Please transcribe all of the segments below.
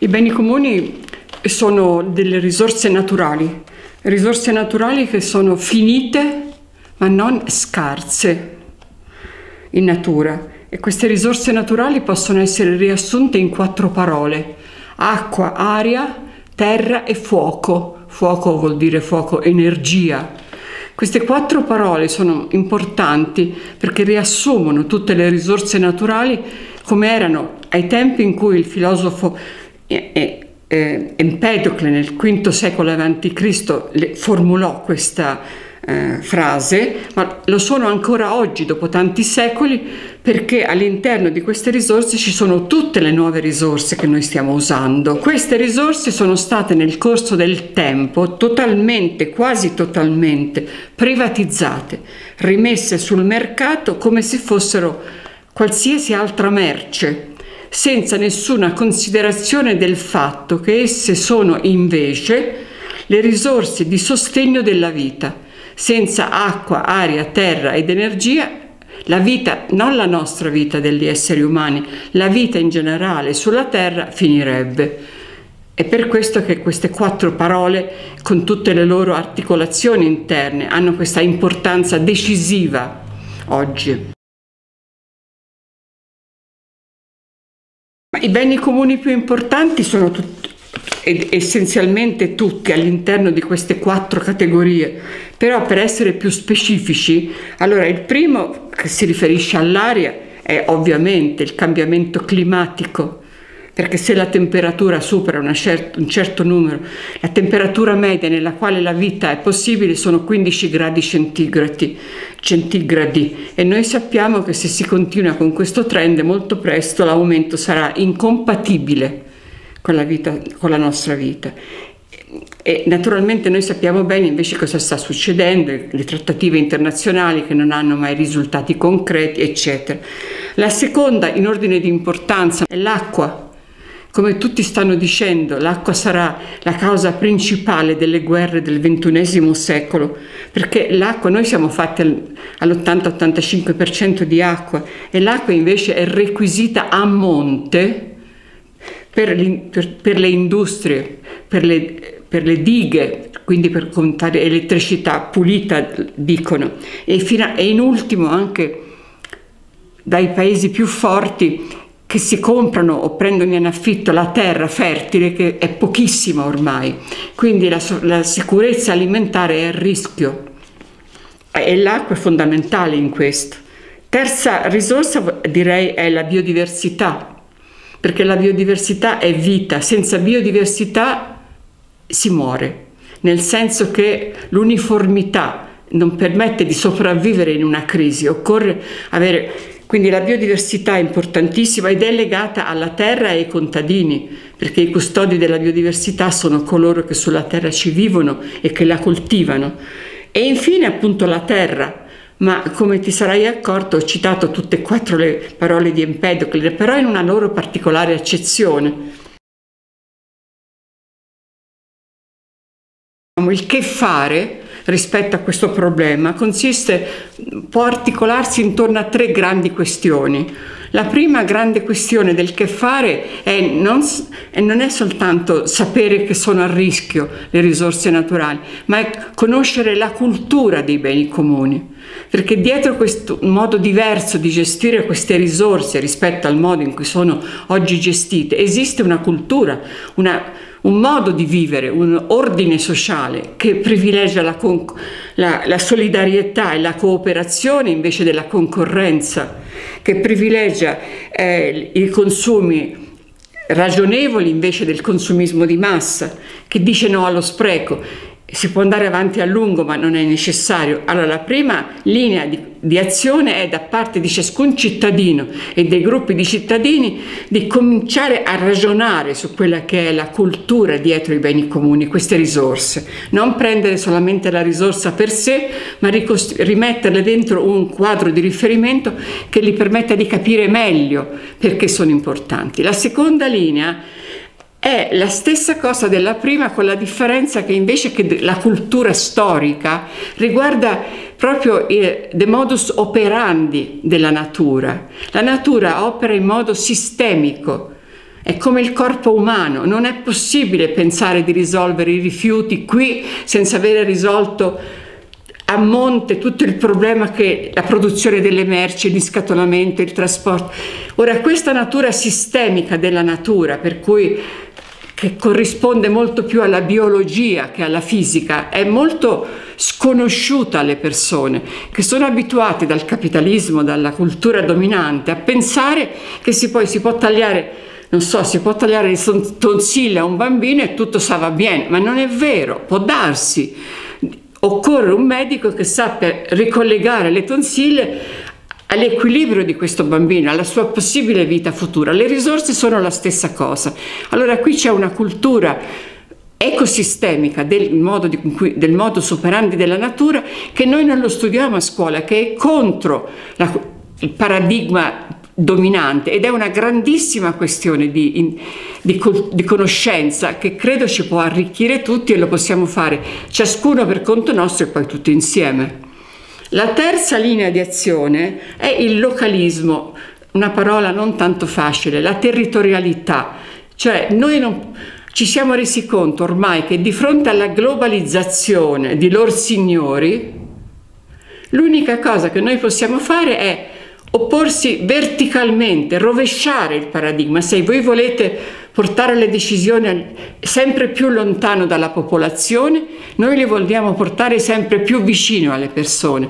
I beni comuni sono delle risorse naturali, risorse naturali che sono finite ma non scarse in natura e queste risorse naturali possono essere riassunte in quattro parole, acqua, aria, terra e fuoco. Fuoco vuol dire fuoco, energia. Queste quattro parole sono importanti perché riassumono tutte le risorse naturali come erano ai tempi in cui il filosofo eh, Empedocle nel V secolo a.C. formulò questa eh, frase, ma lo sono ancora oggi dopo tanti secoli perché all'interno di queste risorse ci sono tutte le nuove risorse che noi stiamo usando. Queste risorse sono state nel corso del tempo totalmente, quasi totalmente privatizzate, rimesse sul mercato come se fossero qualsiasi altra merce senza nessuna considerazione del fatto che esse sono invece le risorse di sostegno della vita. Senza acqua, aria, terra ed energia, la vita, non la nostra vita degli esseri umani, la vita in generale sulla terra finirebbe. È per questo che queste quattro parole, con tutte le loro articolazioni interne, hanno questa importanza decisiva oggi. I beni comuni più importanti sono tutti, essenzialmente tutti all'interno di queste quattro categorie, però per essere più specifici, allora il primo che si riferisce all'aria è ovviamente il cambiamento climatico, perché se la temperatura supera cert- un certo numero, la temperatura media nella quale la vita è possibile sono 15 gradi centigradi, centigradi e noi sappiamo che se si continua con questo trend molto presto l'aumento sarà incompatibile con la, vita, con la nostra vita. E naturalmente noi sappiamo bene invece cosa sta succedendo, le trattative internazionali che non hanno mai risultati concreti, eccetera. La seconda in ordine di importanza è l'acqua come tutti stanno dicendo, l'acqua sarà la causa principale delle guerre del XXI secolo, perché l'acqua, noi siamo fatti all'80-85% di acqua e l'acqua invece è requisita a monte per, per, per le industrie, per le, per le, dighe, quindi per contare elettricità pulita, dicono, e, fino, e in ultimo anche dai paesi più forti che si comprano o prendono in affitto la terra fertile, che è pochissima ormai, quindi la, la sicurezza alimentare è a rischio. E l'acqua è fondamentale in questo. Terza risorsa direi è la biodiversità, perché la biodiversità è vita, senza biodiversità si muore, nel senso che l'uniformità non permette di sopravvivere in una crisi, occorre avere quindi la biodiversità è importantissima ed è legata alla terra e ai contadini, perché i custodi della biodiversità sono coloro che sulla terra ci vivono e che la coltivano. E infine appunto la terra, ma come ti sarai accorto ho citato tutte e quattro le parole di Empedocle, però in una loro particolare accezione. Il che fare rispetto a questo problema consiste, può articolarsi intorno a tre grandi questioni. La prima grande questione del che fare è non, non, è soltanto sapere che sono a rischio le risorse naturali, ma è conoscere la cultura dei beni comuni. Perché dietro questo modo diverso di gestire queste risorse rispetto al modo in cui sono oggi gestite esiste una cultura, una, un modo di vivere, un ordine sociale che privilegia la, la, la, solidarietà e la cooperazione invece della concorrenza, che privilegia eh, i consumi ragionevoli invece del consumismo di massa, che dice no allo spreco si può andare avanti a lungo ma non è necessario. Allora la prima linea di, di, azione è da parte di ciascun cittadino e dei gruppi di cittadini di cominciare a ragionare su quella che è la cultura dietro i beni comuni, queste risorse. Non prendere solamente la risorsa per sé ma rimetterle dentro un quadro di riferimento che gli permetta di capire meglio perché sono importanti. La seconda linea è la stessa cosa della prima con la differenza che invece che la cultura storica riguarda proprio il de modus operandi della natura. La natura opera in modo sistemico, è come il corpo umano, non è possibile pensare di risolvere i rifiuti qui senza avere risolto a monte tutto il problema che la produzione delle merci, l'inscatolamento, il trasporto. Ora questa natura sistemica della natura, per cui che corrisponde molto più alla biologia che alla fisica, è molto sconosciuta alle persone che sono abituate dal capitalismo, dalla cultura dominante, a pensare che si, poi, si può tagliare, non so, si può tagliare il tonsille a un bambino e tutto sa va bene, ma non è vero, può darsi. Occorre un medico che sappia ricollegare le tonsille all'equilibrio di questo bambino, alla sua possibile vita futura. Le risorse sono la stessa cosa. Allora qui c'è una cultura ecosistemica del modo, cui, del modo operandi della natura che noi non lo studiamo a scuola, che è contro la, il paradigma dominante ed è una grandissima questione di, di, di, conoscenza che credo ci può arricchire tutti e lo possiamo fare ciascuno per conto nostro e poi tutti insieme. La terza linea di azione è il localismo, una parola non tanto facile, la territorialità, cioè noi non, ci siamo resi conto ormai che di fronte alla globalizzazione di lor signori, l'unica cosa che noi possiamo fare è opporsi verticalmente, rovesciare il paradigma. Se voi volete portare le decisioni sempre più lontano dalla popolazione, noi le vogliamo portare sempre più vicino alle persone.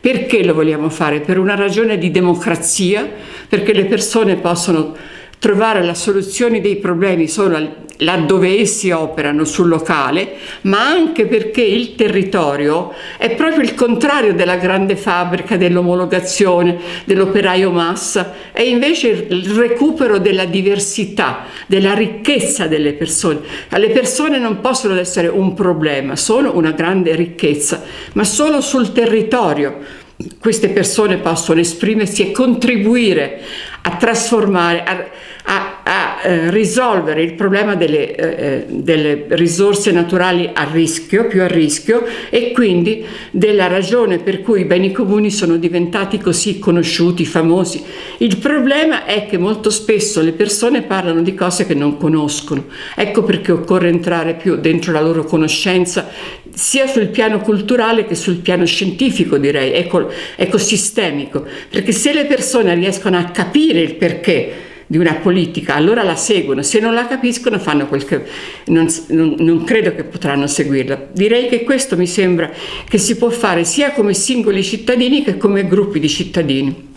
Perché lo vogliamo fare? Per una ragione di democrazia, perché le persone possono trovare la soluzione dei problemi solo laddove essi operano sul locale, ma anche perché il territorio è proprio il contrario della grande fabbrica, dell'omologazione, dell'operaio massa, è invece il recupero della diversità, della ricchezza delle persone. Le persone non possono essere un problema, sono una grande ricchezza, ma solo sul territorio queste persone possono esprimersi e contribuire a trasformare, a, a, a eh, risolvere il problema delle, eh, eh, delle, risorse naturali a rischio, più a rischio, e quindi della ragione per cui i beni comuni sono diventati così conosciuti, famosi. Il problema è che molto spesso le persone parlano di cose che non conoscono. Ecco perché occorre entrare più dentro la loro conoscenza, sia sul piano culturale che sul piano scientifico, direi, eco, ecosistemico. Perché se le persone riescono a capire il perché, di una politica, allora la seguono, se non la capiscono fanno quel che non, non, non credo che potranno seguirla. Direi che questo mi sembra che si può fare sia come singoli cittadini che come gruppi di cittadini.